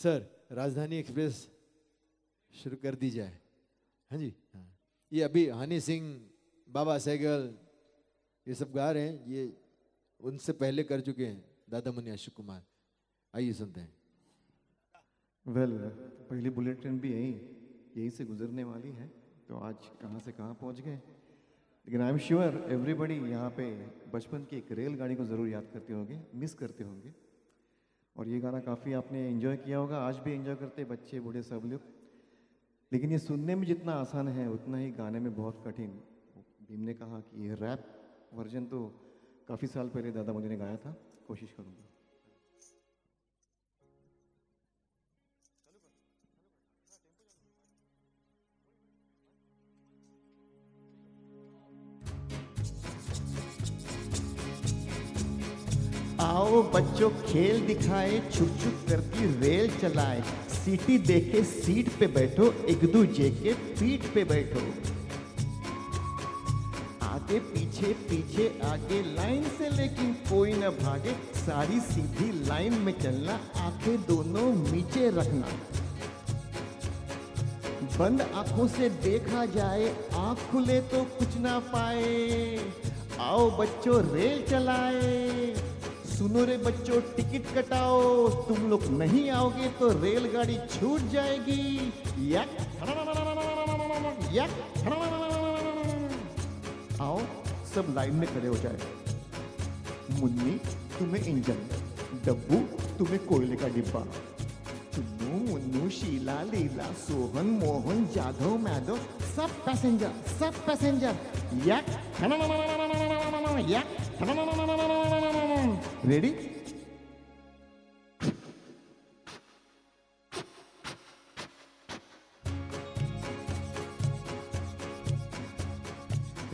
Sir राजधानी express शुरू कर दी जाए। हाँ जी? हाँ। ये अभी हनी सिंह बाबा सहगल ये सब गा रहे हैं। ये उनसे पहले कर चुके हैं। दादा मुनि अशोक कुमार। आइए सुनते हैं। वेल well, पहली बुलेट ट्रेन भी यही यहीं से गुजरने वाली है। तो आज कहाँ से कहाँ पहुँच गए? लेकिन आई एम श्योर एवरीबडी यहाँ पे बचपन की एक रेलगाड़ी को ज़रूर याद करते होंगे मिस करते होंगे। और ये गाना काफ़ी आपने एंजॉय किया होगा। आज भी एंजॉय करते बच्चे, बूढ़े सब लोग। लेकिन ये सुनने में जितना आसान है, उतना ही गाने में बहुत कठिन। भीम ने कहा कि ये रैप वर्जन तो काफ़ी साल पहले दादा मोदी ने गाया था। कोशिश करूँगा। आओ बच्चों, खेल दिखाए छुक छुक करती रेल चलाए। सीटी देके सीट पे बैठो, एक दूजे के पीठ पे बैठो। आगे, पीछे पीछे, आगे, लाइन से लेकिन कोई न भागे। सारी सीधी लाइन में चलना, आँखें दोनों नीचे रखना। बंद आँखों से देखा जाए, आँख खुले तो कुछ ना पाए। आओ बच्चों, रेल चलाए। सुनो रे बच्चों, टिकट कटाओ। तुम लोग नहीं आओगे तो रेलगाड़ी छूट जाएगी। यक। यक। आओ, सब लाइन में खड़े हो जाए। मुन्नी, तुम्हें इंजन। डब्बू, तुम्हें कोयले का डिब्बा। चुन्नू, मुन्नू, शीला, लीला, सोहन, मोहन, जाधव, मैधव, सब पैसेंजर सब पैसेंजर। यक। रेडी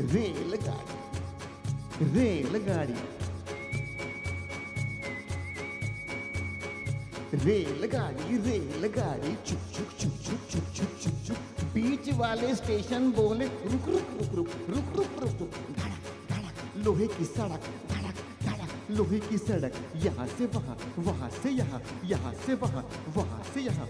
रेलगाड़ी रेलगाड़ी रेलगाड़ी रेलगाड़ी चुक चुक चुक चुक चुक चुक चुक चुक। बीच वाले स्टेशन बोले रुक रुक रुक रुक रुक रुक रुक रुक लोहे की सड़क, धड़क धड़क, लोहे की सड़क। यहाँ से वहाँ वहाँ से यहाँ यहाँ से वहाँ वहाँ से यहाँ।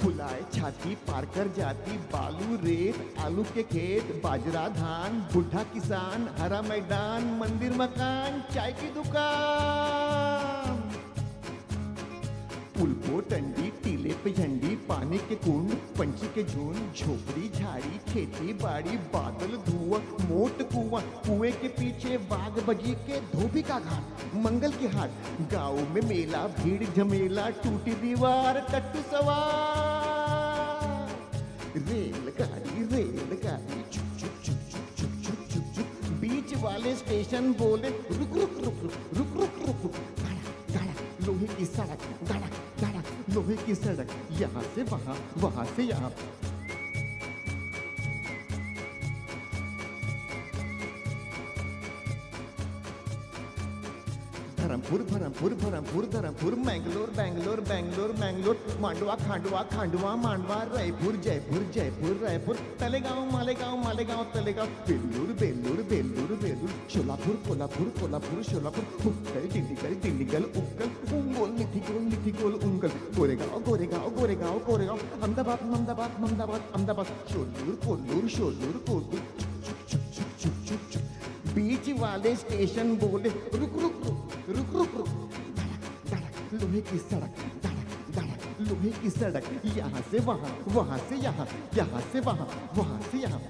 फुलाए छाती पार कर जाती बालू रेत आलू के खेत, बाजरा धान, बुढ़ा किसान, हरा मैदान, मंदिर मकान, चाय की दुकान। पुल को टंडी टीले पे झंडी पानी के कुंड पंछी के झुंड झोपड़ी झाड़ी खेती बाड़ी बादल धुआँ मोट कुआँ कुएँ के पीछे बाग बगीचे धोबी का घाट मंगल के हाट गाँव में मेला भीड़ झमेला टूटी दीवार टट्टू सवार रेलगाड़ी रेलगाड़ी चुक चुक चुक चुक चुक चुक चुक चुक बीच वाले स्टेशन बोले रुक रुक रुक रुक रुक रुक रुक रुक की सड़क लोहे की सड़क यहाँ से वहाँ वहाँ से यहाँ धरमपुर भरमपुर भरमपुर धरमपुर मैंगलोर बैंगलोर बैंगलोर मैंगलोर मांडवा खांडवा खांडवा मांडवा रायपुर जयपुर जयपुर रायपुर तलेगांव मालेगांव मालेगांव तलेगांव बेलूर बेलूर बेलूर बेलूर सोलापुर कोल्हापुर कोल्हापुर सोलापुर उक्कल डिंडीगल डिंडीगल उक्कल उंगोल मिठीगोल मिठीगोल उंगल गोरेगांव गोरेगांव गोरेगांव गोरेगांव अहमदाबाद अहमदाबाद अहमदाबाद अहमदाबाद शोलूर कोल्लूर शोलूर कोल्लूर चुक चुक चुक चुक चुक चुक बीच वाले स्टेशन बोले, रुक रुक रुक रुक रुक रुक। लोहे की सड़क लोहे की सड़क। यहाँ से वहाँ वहाँ से यहाँ यहाँ से वहाँ वहाँ से यहाँ।